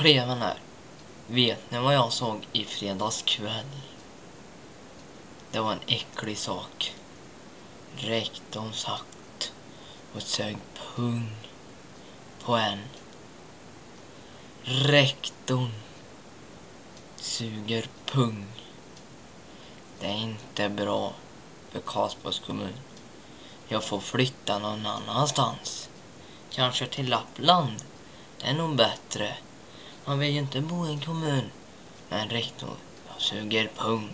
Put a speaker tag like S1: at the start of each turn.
S1: Kleven här. Vet ni vad jag såg i fredags kväll? Det var en äcklig sak. Rektorn satt och sög pung på en. Rektorn suger pung. Det är inte bra för Karlsborgs kommun. Jag får flytta någon annanstans. Kanske till Lappland. Det är nog bättre. Man vill ju inte bo i en kommun med en rektor som suger pung.